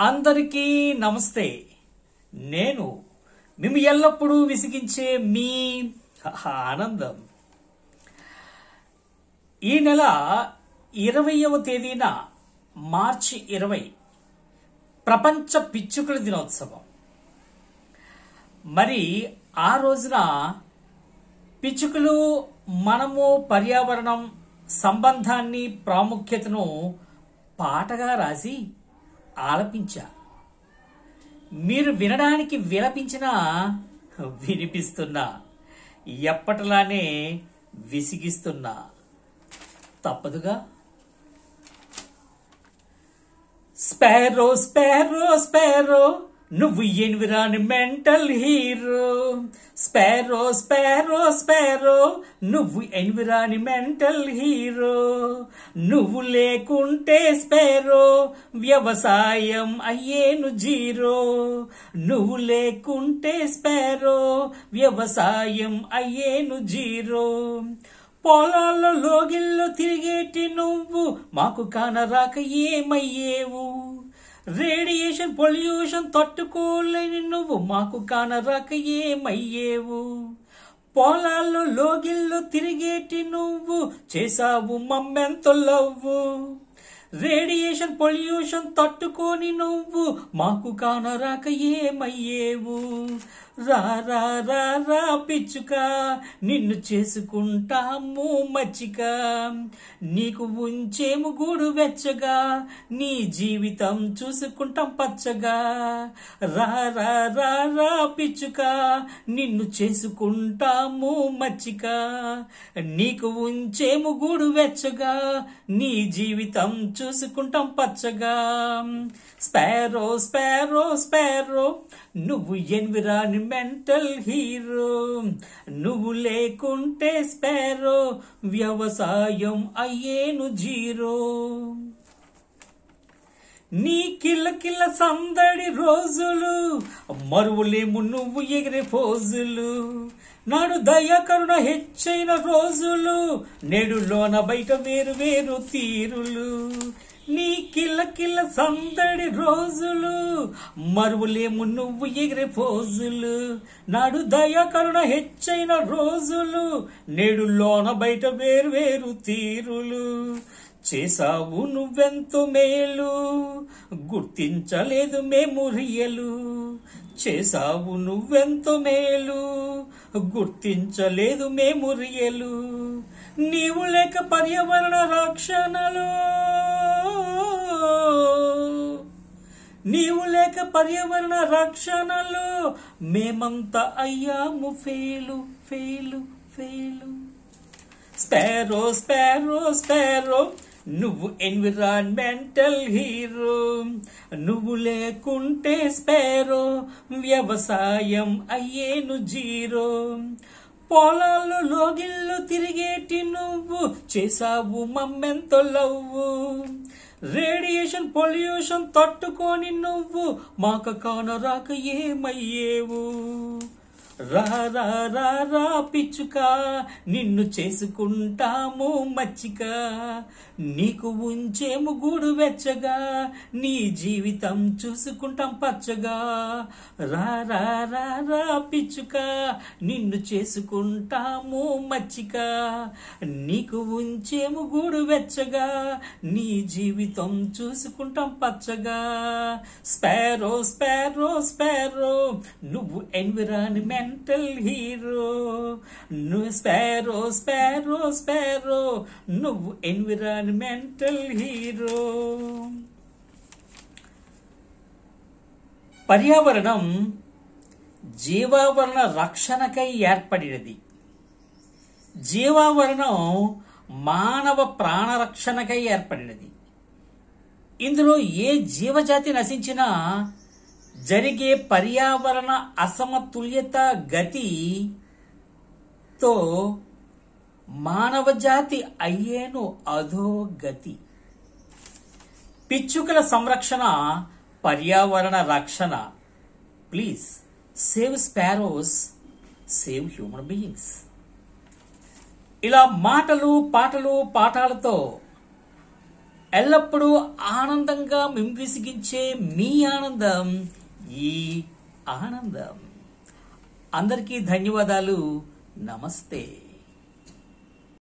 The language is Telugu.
అందరికీ నమస్తే. నేను మేము ఎల్లప్పుడూ విసిగించే మీ ఆనందం. ఈ నెల ఇరవయవ తేదీన మార్చి ఇరవై ప్రపంచ పిచ్చుకల దినోత్సవం. మరి ఆ రోజున పిచ్చుకలు మనము పర్యావరణం సంబంధాన్ని ప్రాముఖ్యతను పాటగా రాసి ఆలపించా. మీరు వినడానికి విలపించినా వినిపిస్తున్నా. ఎప్పటిలానే విసిగిస్తున్నా. తప్పదుగా? Sparrow sparrow sparrow. నువ్వు environmental hero. Sparrow sparrow sparrow నువ్వు ఎన్విరాన్మెంటల్ హీరో. నువ్వు లేకుంటే స్పారో వ్యవసాయం అయ్యేను జీరో. నువ్వు లేకుంటే స్పారో వ్యవసాయం అయ్యేను జీరో. పొలాల్లో లోగిల్లో తిరిగేటి నువ్వు మాకు కానరాక ఏమయ్యేవు? రేడియేషన్ పొల్యూషన్ తట్టుకోలేని నువ్వు. మాకు కానరాక ఏమయ్యేవు? పొలాల్లో లోగిల్లో తిరిగేటి నువ్వు. చేసావు మమ్మెంతో లవ్వు రేడియేషన్ పొల్యూషన్ తట్టుకొని నువ్వు. మాకు కానరాక ఏమయ్యేవు? రా రా రా రా పిచ్చుక. నిన్ను చేసుకుంటాము మచ్చిక నీకు ఉంచేము గూడు వెచ్చగా. నీ జీవితం చూసుకుంటాం పచ్చగా. రా రా రా రా పిచ్చుక. నిన్ను చేసుకుంటాము మచ్చిక నీకు ఉంచేము గూడు వెచ్చగా. నీ జీవితం చూసుకుంటాం పచ్చగా. Sparrow sparrow sparrow. నువ్వు మెంటల్ హీరో నువ్వు లేకుంటే స్పారో వ్యవసాయం అయ్యేను జీరో. నీ కిల్ల కిల్ల సందడి రోజులు. మరువులేము నువ్వు ఎగిరే ఫోజులు నాడు దయాకరుణ హెచ్చైన రోజులు. నేడు లోన బయట వేరు వేరు తీరులు. నీ కిల్ల కిల్ల సందడి రోజులు మరువులేము నువ్వు ఎగిరే పోజులు. నాడు దయాకరుణ హెచ్చైన రోజులు నేడు లోన బయట వేరు వేరు తీరులు. చేసావు నువ్వెంతో మేలు గుర్తించలేదు మేము రియలు. చేసావు నువ్వెంతో మేలు గుర్తించలేదు మేము రియలు. నీవు లేక పర్యావరణ రక్షణలో నీవు లేక పర్యావరణ రక్షణలో మేమంతా అయ్యాము. Fail fail fail sparrow sparrow sparrow నువ్వు ఎన్విరాన్మెంటల్ హీరో. నువ్వు లేకుంటే స్పారో వ్యవసాయం అయ్యేను జీరో. పొలాల్లో లోగిళ్ళు తిరిగేటి నువ్వు చేసావు మమ్మెంతో లవ్వు. రేడియేషన్ పొల్యూషన్ తట్టుకొని నువ్వు మాక కానరాక ఏమయ్యేవు? రా రా రా రా పిచ్చుక. నిన్ను చేసుకుంటాము మచ్చిక. నీకు ఉంచేము గూడు వెచ్చగా. నీ జీవితం చూసుకుంటాం పచ్చగా. రా రా రా రా పిచ్చుక. నిన్ను చేసుకుంటాము మచ్చిక. నీకు ఉంచేము గూడు వెచ్చగా. నీ జీవితం చూసుకుంటాం పచ్చగా. Sparrow sparrow sparrow. నువ్వు ఎన్విరాన్మెంట్ మెంటల్ హీరో నువ్వు స్పారో స్పారో స్పారో నువ్వు ఎన్విరాన్మెంటల్ హీరో పర్యావరణం జీవావరణ రక్షణకై ఏర్పడినది. జీవావరణం మానవ ప్రాణరక్షణకై ఏర్పడినది. ఇందులో ఏ జీవజాతి నశించినా జరిగే పర్యావరణ అసమతుల్యత గతితో మానవ జాతి అయ్యేను అధోగతి. పిచ్చుకల సంరక్షణ పర్యావరణ రక్షణ. Please save sparrows save human beings ఇలా మాటలు పాటలు పాఠాలతో ఎల్లప్పుడూ ఆనందంగా మేము విసిగించే మీ ఆనందం ఈ ఆనందం. అందరికీ ధన్యవాదాలు. నమస్తే.